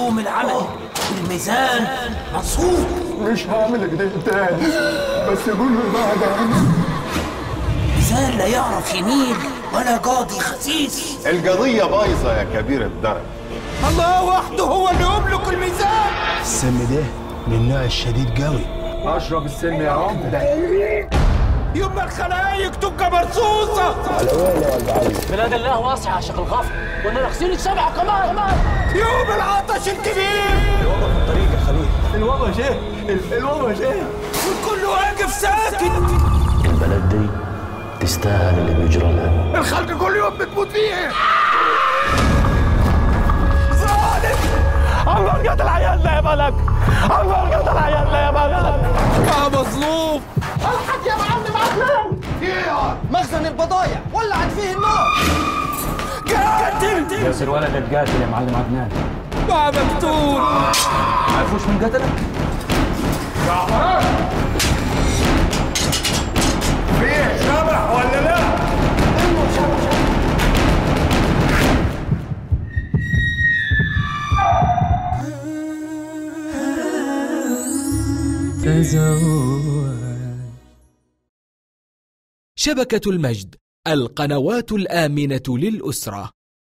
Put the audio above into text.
العمل. الميزان منصوب مش هعمل كده تاني. بس قول له بعد ميزان لا يعرف يمين ولا قاضي خسيس. القضية بايظة يا كبير الدرب الله وحده هو اللي يملك الميزان. السم ده من النوع الشديد قوي. أشرب السم يا عمده يوم ما الخلايق تبقى مرصوصة بلاد الله واسعة يا شيخ الغفر وأنا نغسل سبعة كمان كمان يوم العطش الكبير. الوضع جه الوضع جه والكل واقف ساكت. البلد دي تستاهل اللي بيجرى لها. الخلق كل يوم بتموت فيه ظالم. عمر قتل عيالنا يا ملك. عمر قتل عيالنا يا ملك. فيه النار قاتل ياسر ولد القاتل يا معلم عدنان مع مقتول عرفوش من قتلك؟ فيه شبح ولا لا؟ شبكة المجد القنوات الآمنة للأسرة.